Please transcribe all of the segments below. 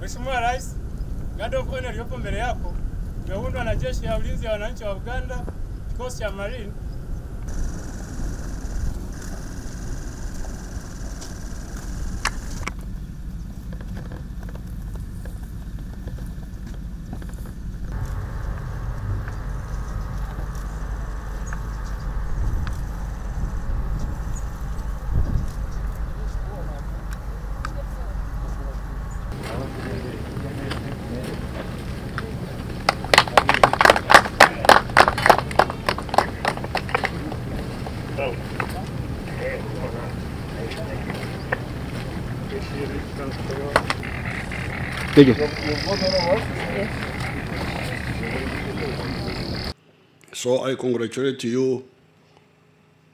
Mheshimiwa Rais, Guard of Honor iliyopo mbele yako imeundwa na Jeshi ya Ulinzi ya Wananchi wa Uganda, kikosi cha Marine So I congratulate you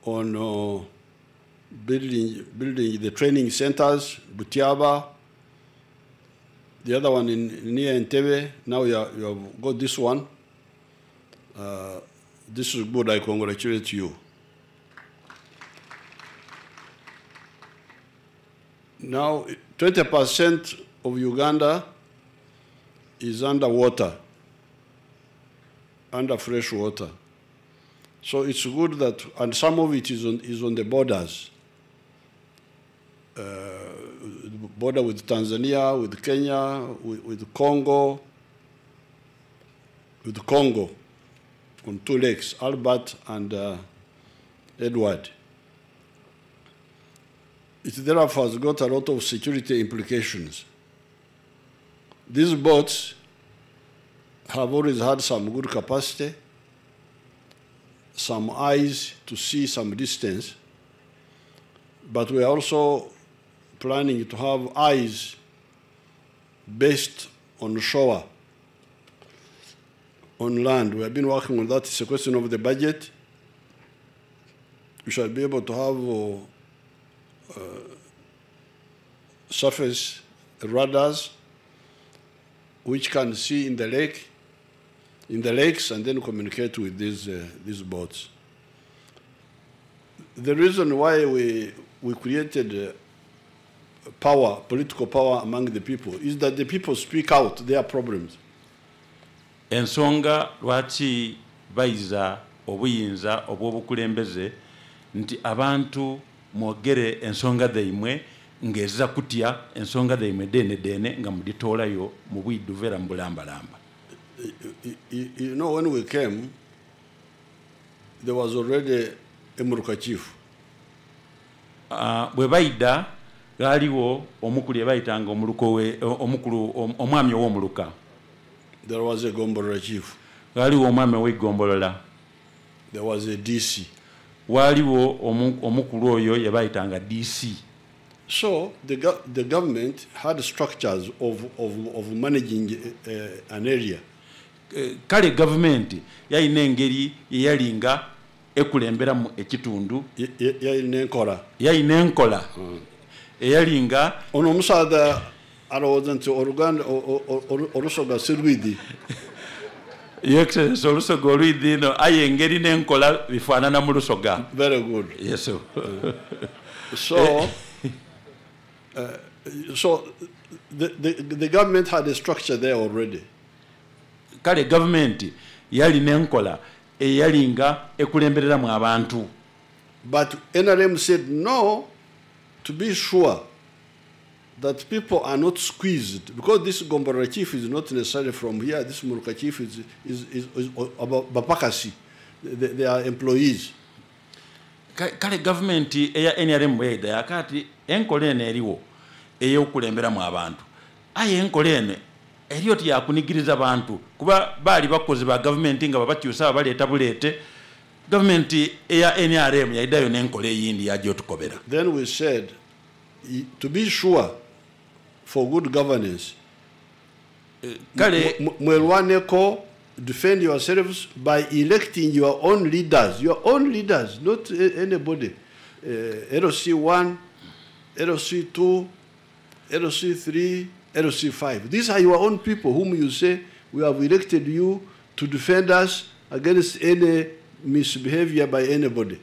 on uh, building, building the training centers, Butiaba, the other one in near Entebbe. Now you, are, you have got this one. Uh, this is good. I congratulate you. Now, 20% of Uganda is underwater under fresh water. So it's good that, and some of it is on, is on the borders. Uh, border with Tanzania, with Kenya, with, with Congo, with Congo, on two lakes, Albert and uh, Edward. It therefore has got a lot of security implications. These boats have always had some good capacity, some eyes to see some distance, but we are also planning to have eyes based on shore, on land. We have been working on that. It's a question of the budget. We shall be able to have uh, uh, surface radars which can see in the lake, in the lakes, and then communicate with these, uh, these boats. The reason why we, we created uh, power, political power among the people, is that the people speak out their problems. ensonga lwaki bayiza obuyinza obw'obukulembeze nti abantu mwogere ensonga zaimwe ng'eza kutya ensonga deene nga muditoolayo mu bwidduvu era mu bulambalamba You, know, when we came, there was already a Muruka chief. Ah, bwe bayidda gaaliwo omukulu ebayitanga omukulu om- omwami ow'omuluka There was a Gombora chief. gaaliwo omwami ow'eggombolola There was a DC. waaliwo omu- omukulu oyo yebayitanga dc So the, go- the government had structures of, of, of managing uh, an area. Eh, kale gavumenti yalina engeri yeyalinga ekulemberamu ekitundu. Yalina enkola yalina enkola. Eyalinga ono omusaadha alowooza nti oluganda olusoga si lwidi? Yexcellence olusoga olwidino aye engeri n'enkola bifaanana mu lusoga. Very good. Yeso so uh, so the, the, the government had a structure there already. Kale gavumenti yalina enkola eyalinga ekulembereramu abantu. But nrm said no to be sure that people are not squeezed because this gombora chief is not necessarily from here this muruka chief is, is, is, is about bapakasi. They, they are employees. Ka- kale gavumenti eya nrm bweyida yakati enkola eno eriwo ey'okulemberamu abantu aye enkola eno eri oti yakunigiriza bantu kuba baali bakozi ba gavumenti nga babakyusa baleeta buleete gavumenti eya nrm yayiddayo n'enkola eyindi yajja otukobera Then we said, to be sure for good governance, kale m- mwelwaneko, defend yourselves by electing your own leaders, your own leaders, not a- anybody. Uh, LOC 1, LOC 2, LOC 3, LC5. These are your own people whom you say, we have elected you to defend us against any misbehavior by anybody.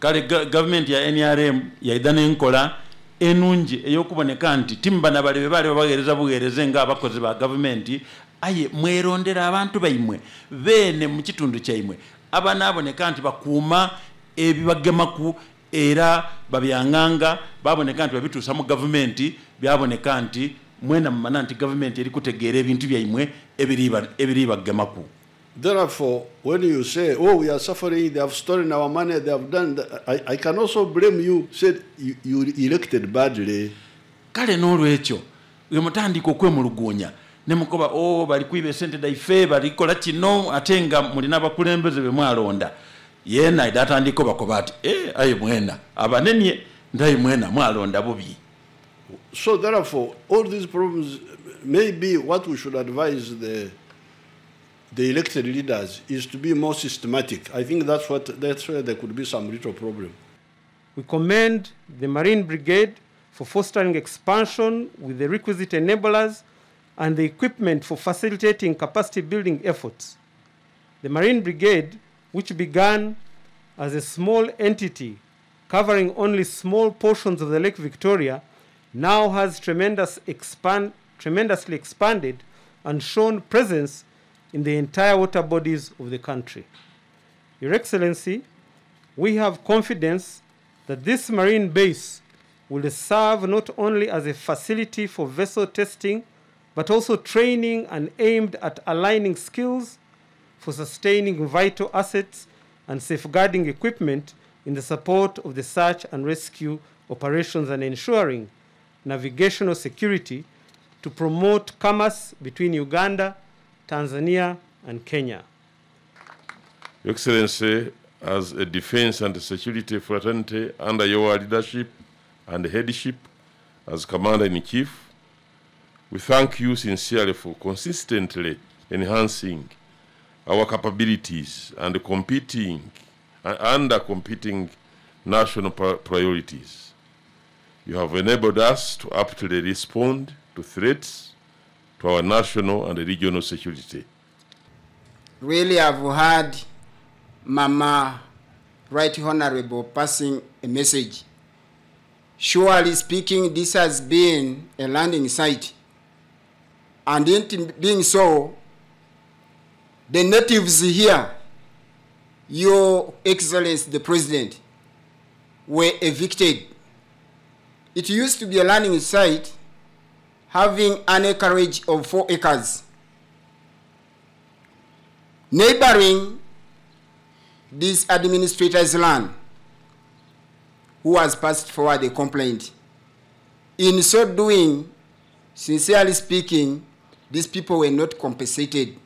kale ga- gavumenti ya nrm yaida n'enkola enungi ey'okuboneka nti timbana bali be baali babaweereza buweereze ng'abakozi ba gavumenti aye mwerondera abantu baimwe beene mu kitundu kyaimwe abanaaboneka nti bakuuma ebibagemaku era babyaŋŋanga baboneka nti babituusa mu gavumenti byaboneka nti mwena mumana nti gavumenti eri kutegeera ebintu byaimwe ebiri ba- ebiri bagemaku Therefore, when you say, oh, we are suffering, they have stolen our money, they have done that, I, I can also blame you, said you, you elected badly. kale n'olwekyo we mutandika okwemulugunya ne mukoba o bali kwiba esente daife balikola kino ate nga mulina abakulembeze be mwalonda yeena eda atandika obakoba ati e eh, aye mwena abanenye ndaye mwena mwalonda bubi So therefore, all these problems may be what we should advise the, the elected leaders is to be more systematic. I think that's, what, that's where there could be some little problem. We commend the Marine Brigade for fostering expansion with the requisite enablers and the equipment for facilitating capacity building efforts. The Marine Brigade, which began as a small entity covering only small portions of the Lake Victoria, now has tremendous expand, tremendously expanded and shown presence in the entire water bodies of the country. Your Excellency, we have confidence that this marine base will serve not only as a facility for vessel testing, but also training and aimed at aligning skills for sustaining vital assets and safeguarding equipment in the support of the search and rescue operations and ensuring navigational security to promote commerce between Uganda, Tanzania, and Kenya. Your Excellency, as a defense and security fraternity under your leadership and headship as Commander in Chief, we thank you sincerely for consistently enhancing our capabilities and competing under competing national pri- priorities. You have enabled us to aptly respond to threats to our national and regional security. really I've heard Mama Right Honorable passing a message. Surely speaking, this has been a landing site. And in being so, the natives here, Your Excellency the President, were evicted. It used to be a landing site having an acreage of four acres. neighboring this administrator's land who has passed forward a complaint. In so doing, sincerely speaking, these people were not compensated.